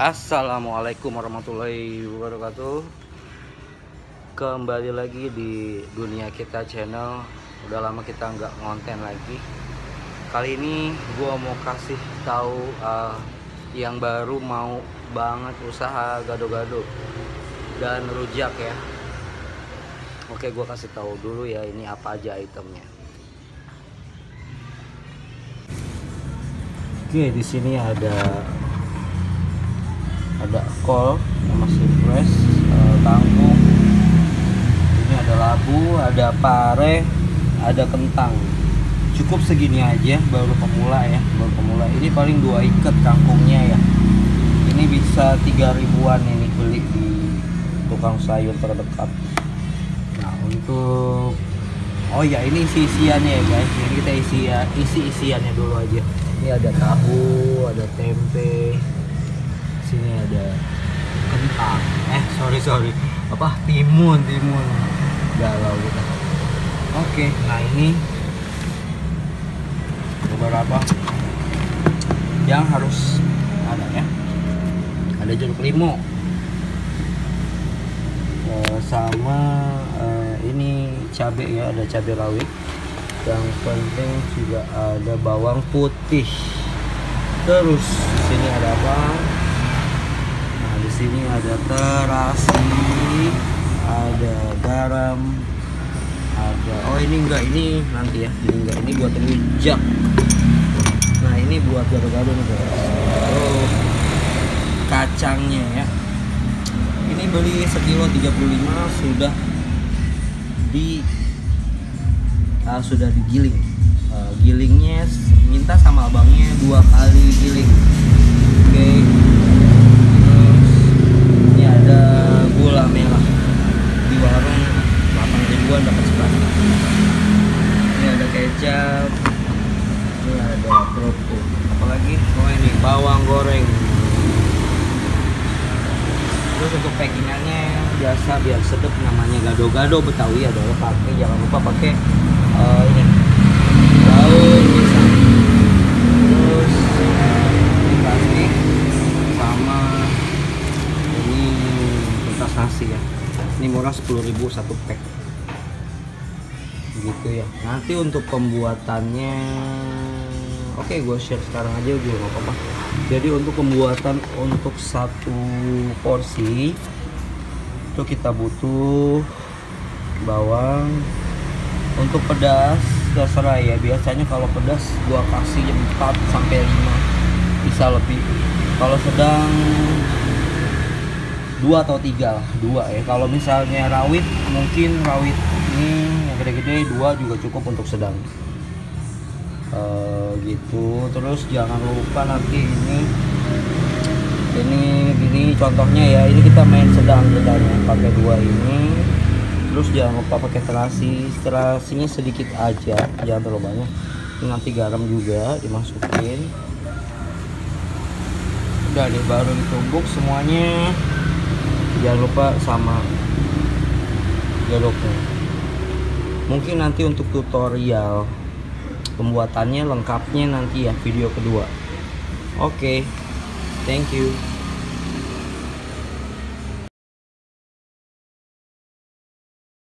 Assalamualaikum warahmatullahi wabarakatuh. Kembali lagi di dunia kita channel. Udah lama kita nggak ngonten lagi. Kali ini gua mau kasih tahu uh, Yang baru mau banget usaha gado-gado Dan rujak ya. Oke gua kasih tahu dulu ya ini apa aja itemnya. Oke di sini ada ada kol yang masih fresh kangkung ini ada labu ada pare ada kentang. Cukup segini aja baru pemula ya baru pemula. Ini paling dua ikat kangkungnya ya. Ini bisa tiga ribuan ini beli di tukang sayur terdekat. Nah untuk oh ya ini isi isiannya ya guys. Ini kita isi ya isi isiannya dulu aja. Ini ada tahu ada tempe sini ada kentang. Eh sorry sorry. Apa? Timun timun. Galau kita. Oke. Nah ini beberapa yang harus ada ya. Ada jeruk limau. Eh, sama eh, ini cabai ya. Ada cabai rawit. Yang penting juga ada bawang putih. Terus sini ada apa sini ada terasi ada garam ada oh ini enggak ini nanti ya ini enggak ini buat rujak. Nah ini buat gado-gado nih guys. Oh kacangnya ya. Ini beli sekilo 35 sudah di uh, sudah digiling. Uh, gilingnya minta sama abangnya dua kali 8 ribuan dapat sebelas. Ini ada kecap ini ada kerupuk. Apalagi? Oh ini bawang goreng. Terus untuk packingannya biasa biar sedap namanya gado-gado betawi adalah pakai jangan lupa pakai uh, ini. Daun terus plastik sama ini nasi ya. Ini murah 10.000 satu pack gitu ya. Nanti untuk pembuatannya oke gue share sekarang aja gue nggak apa-apa. Jadi untuk pembuatan untuk satu porsi itu kita butuh bawang. Untuk pedas terserah ya. Biasanya kalau pedas gua kasih 4 sampai 5 bisa lebih. Kalau sedang dua atau tiga lah dua ya. Kalau misalnya rawit mungkin rawit ini yang gede-gede dua juga cukup untuk sedang. Uh, gitu. Terus jangan lupa nanti ini. Ini ini contohnya ya. Ini kita main sedang sedangnya pakai dua ini. Terus jangan lupa pakai terasi. Terasinya sedikit aja. Jangan terlalu banyak. Ini nanti garam juga dimasukin. Udah deh baru ditumbuk semuanya. Jangan lupa sama jeruknya mungkin nanti untuk tutorial pembuatannya lengkapnya nanti ya video kedua oke okay. thank you